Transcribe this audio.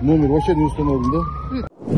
Номер вообще не установлен, да?